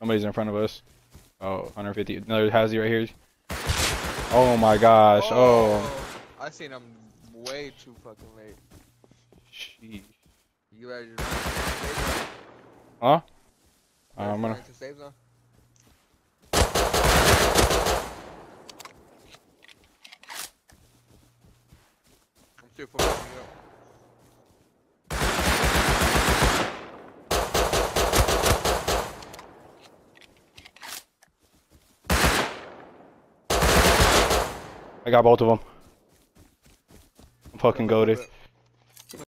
Somebody's in front of us. Oh, 150. Another Hazy right here. Oh my gosh. Oh, oh. I seen him way too fucking late. Sheesh. You ready to save zone? Huh? I'm gonna. to save zone? I'm still up. I got both of them. I'm fucking Go, go, goaded. go.